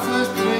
first